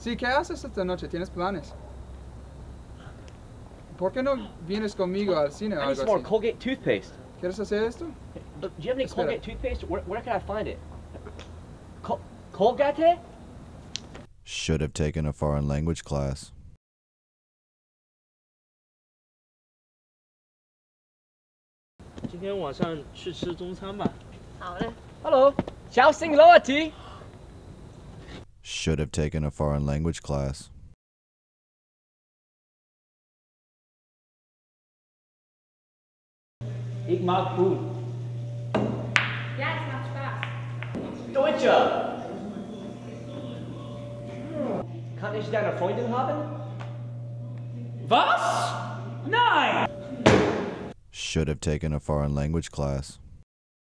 Sí, ¿qué haces esta noche? ¿Tienes planes? ¿Por qué no vienes conmigo al cine o I need algo some more así? Colgate toothpaste. ¿Quieres hacer esto? Uh, Do you have any Espera. Colgate toothpaste? Where, where can I find it? Col- Colgate? Should have taken a foreign language class. 今天晚上去吃 Should have taken a foreign language class. Ik mag goed. Ja, het macht Spaß. Deutsche. Kann ich deine Freundin haben? Was? Nein! Should have taken a foreign language class.